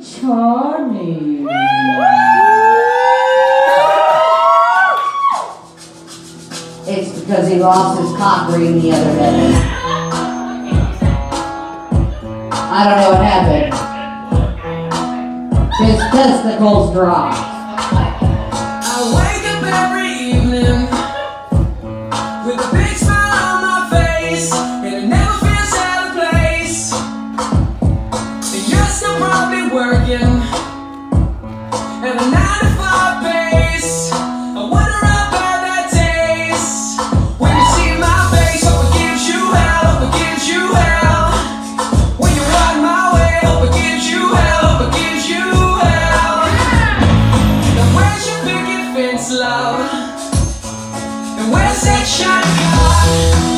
Charming. It's because he lost his cock ring the other day. I don't know what happened. His testicles dropped. And where's that shot?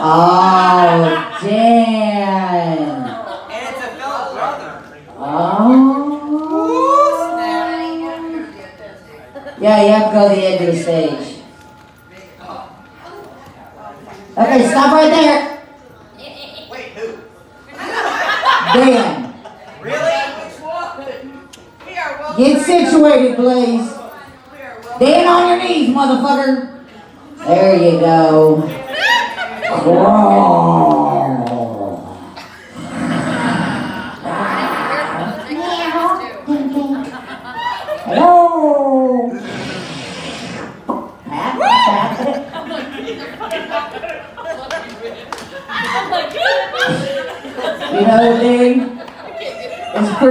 Oh, damn. And it's a fellow brother. Oh. Yeah, you have to go to the edge of the stage. Okay, stop right there. Wait, who? Damn. Really? Get situated, please. Dan on your knees, motherfucker. There you go. Hello. you know, Lee, it's pretty.